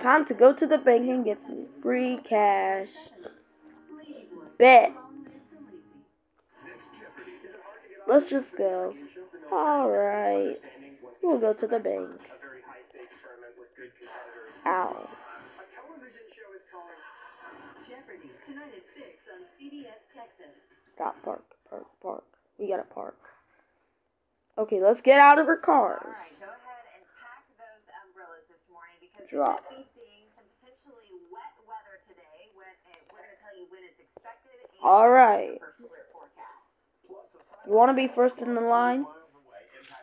time to go to the bank and get some free cash. Bet. Let's just go. Alright. We'll go to the bank. Ow. Tonight at 6 on CBS Texas. Stop, park, park, park. We gotta park. Okay, let's get out of our cars. And All right. the First alert forecast. You wanna be first in the line?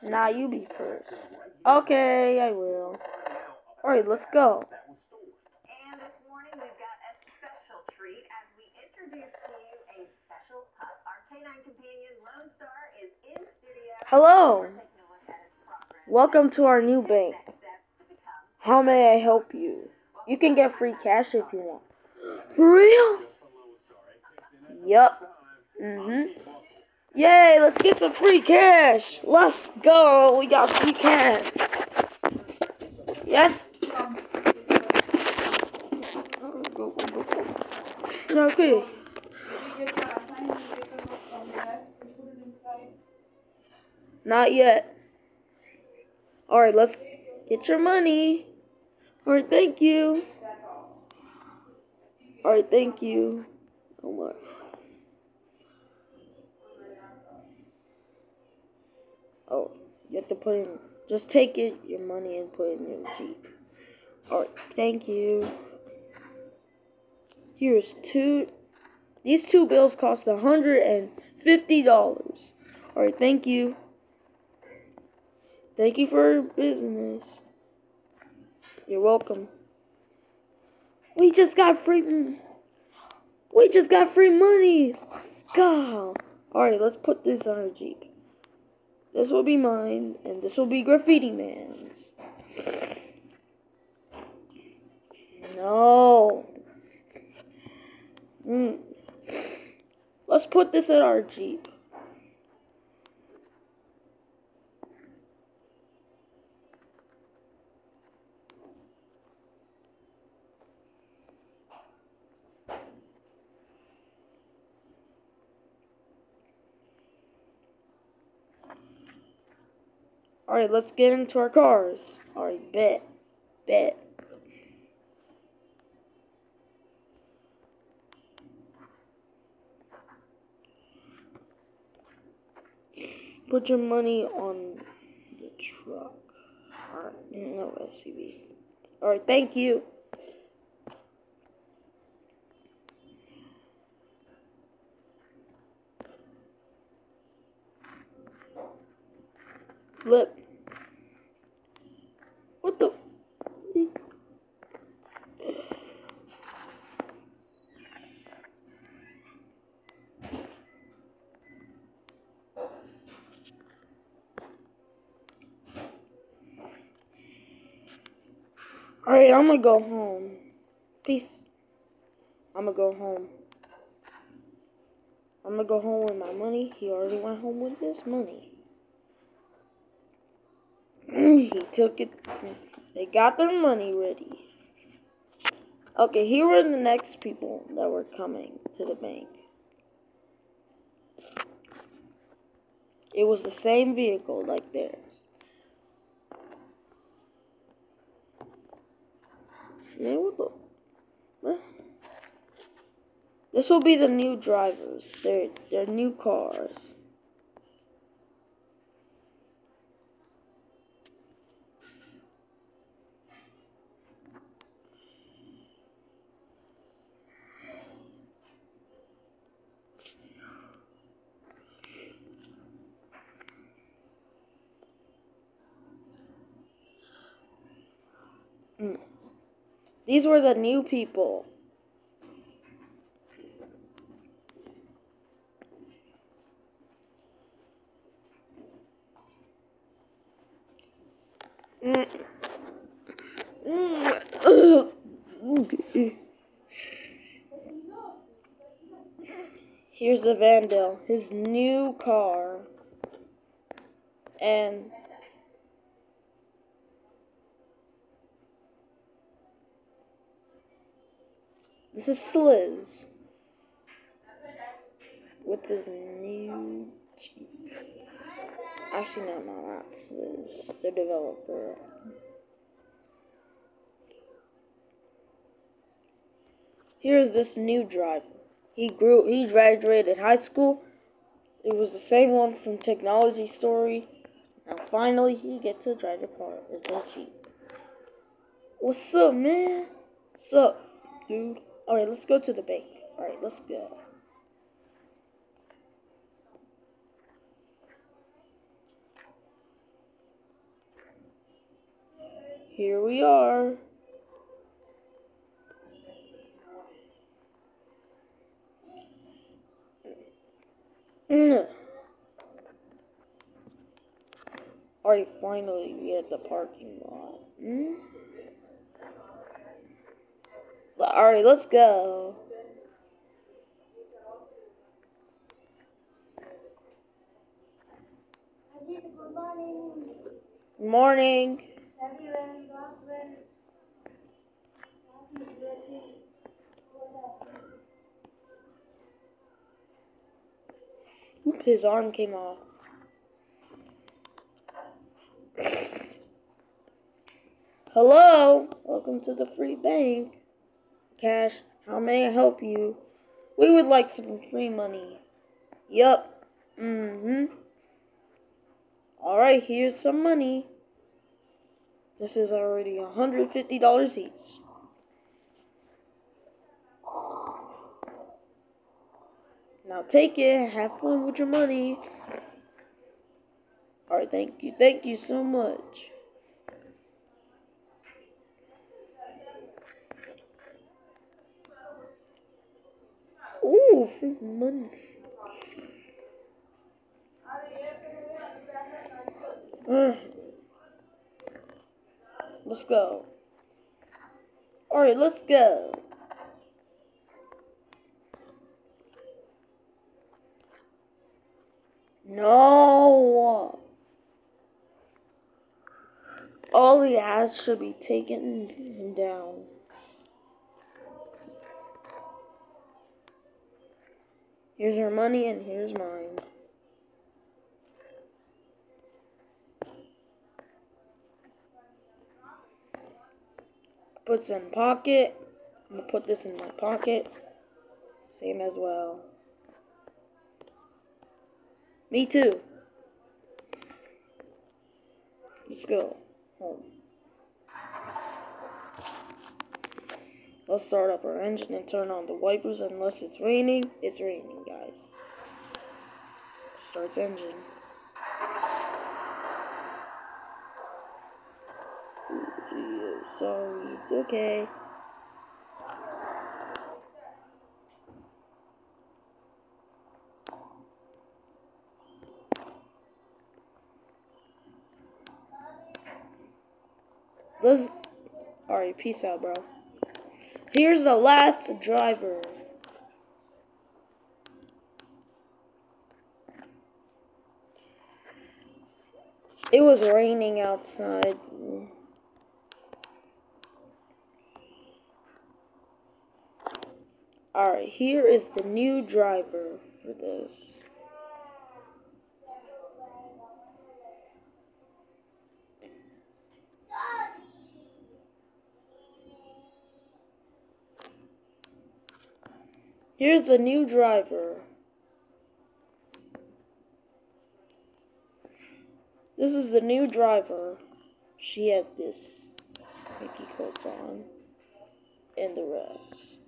Nah, you be first. Okay, I will. Alright, let's go. And this morning we've got a special treat as we introduce to you a special pup. Our canine companion Lone Star is in studio. Hello. We're taking a look at its progress. Welcome to our new bank. next steps to become How may I help you? You can get free cash if you want. For real? Yup. Mm-hmm. Yay, let's get some free cash. Let's go. We got free cash. Yes? Okay. Not yet. Alright, let's get your money. Alright, thank you. Alright, thank you. Oh my. Oh, you have to put in. Just take it, your money, and put in your Jeep. Alright, thank you. Here's two. These two bills cost a hundred and fifty dollars. Alright, thank you. Thank you for business. You're welcome. We just got free. We just got free money. Let's go. Alright, let's put this on our Jeep. This will be mine, and this will be Graffiti Man's. No. Mm. Let's put this in our Jeep. Alright, let's get into our cars. Alright, bet. Bet. Put your money on the truck. Alright, no SUV. Alright, thank you. Flip. What the? Alright, I'm gonna go home. Peace. I'm gonna go home. I'm gonna go home with my money. He already went home with his money. he took it. They got their money ready. Okay, here were the next people that were coming to the bank. It was the same vehicle like theirs. This will be the new drivers. They're they're new cars. These were the new people. Mm. Mm. Here's the Vandal, his new car. And This is Sliz. With his new Jeep. Actually, no, no, not Sliz. The developer. Here's this new driver. He grew. He graduated high school. It was the same one from Technology Story. Now finally, he gets to drive a car. It's a Jeep. What's up, man? What's up, dude? All right, let's go to the bank. All right, let's go. Here we are. Mm. Alright, finally we at the parking lot. Mm? Alright, let's go. Good morning. Oop, his arm came off. Hello, welcome to the free bank. Cash, how may I help you? We would like some free money. Yup. Mm-hmm. Alright, here's some money. This is already $150 each. Now take it, have fun with your money. Alright, thank you, thank you so much. Free money. Uh, let's go. Alright, let's go. No. All the ads should be taken down. Here's your money and here's mine. Puts in pocket. I'm gonna put this in my pocket. Same as well. Me too. Let's go home. Let's start up our engine and turn on the wipers unless it's raining. It's raining, guys. Starts engine. Sorry, it's okay. Let's. Alright, peace out, bro. Here's the last driver. It was raining outside. Alright, here is the new driver for this. Here's the new driver. This is the new driver. She had this Mickey coat on. And the rest.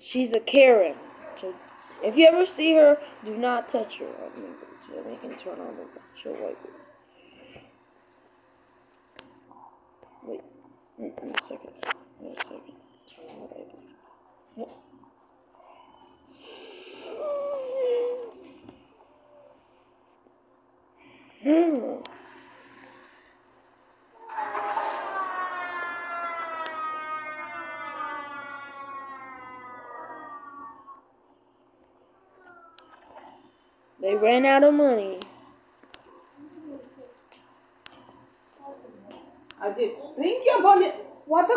She's a Karen. So if you ever see her, do not touch her. I mean, so can turn on the she'll. Wait. Wait a second. Wait a second. Turn on the wiper. Yep. Hmm. They ran out of money. Ajit, drink your body. What the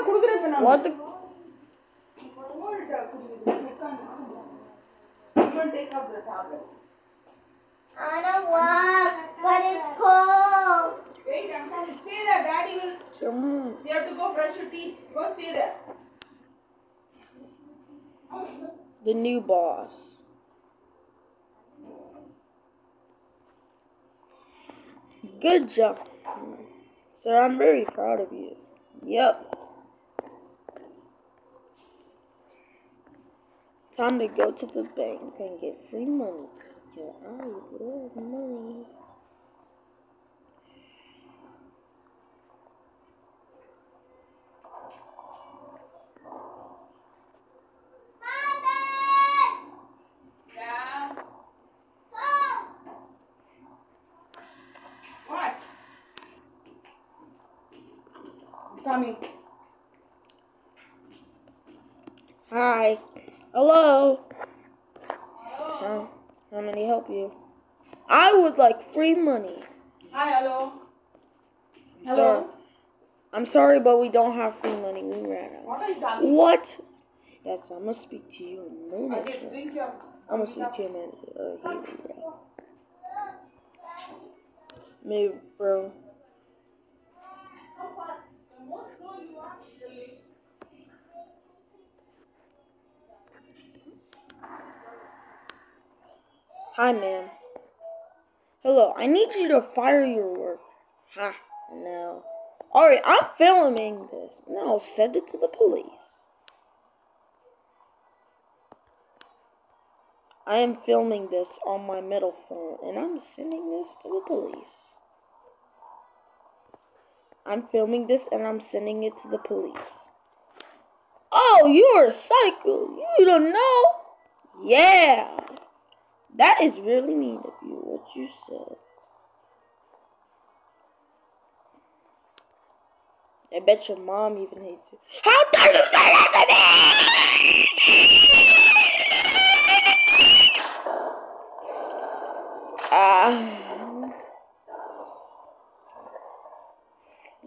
What the? You can take up the Come you have to go brush your teeth go stay there The new boss. Good job. Sir, I'm very proud of you. Yep. Time to go to the bank and get free money. Yeah, I love money. yeah what I'm coming Hi. Hello. How, how may I help you? I would like free money. hi hello hello I'm sorry, but we don't have free money. We ran out. what are you talking What? Yes, I'm gonna speak to you in a minute. Ajit sir. drink your I'm gonna speak to you in a minute. Uh, here go. Move, bro. Hi, ma'am. Hello, I need you to fire your work. Ha, no. Alright, I'm filming this. No, send it to the police. I am filming this on my middle phone and I'm sending this to the police. I'm filming this and I'm sending it to the police. Oh, you're a psycho. You don't know? Yeah. That is really mean of you, what you said. I bet your mom even hates you. How dare you say that to me? Ah.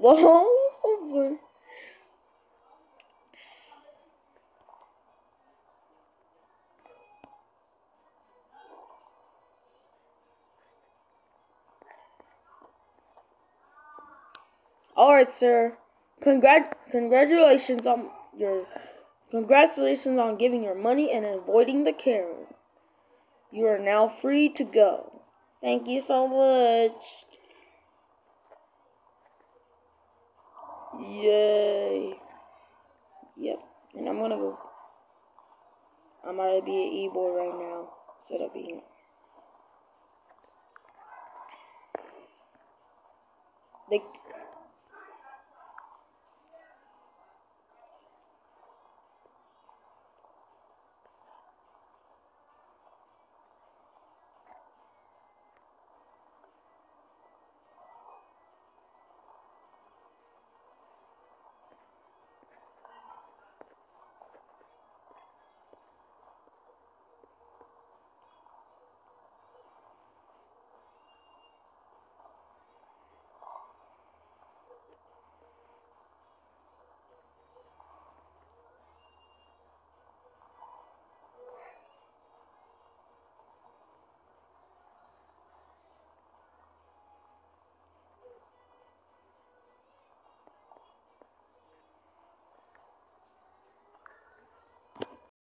The home's open. All right, sir. Congrat- congratulations on your congratulations on giving your money and avoiding the Karen. You are now free to go. Thank you so much. Yay. Yep. And I'm gonna go. I'm gonna be an e-boy right now instead of being. They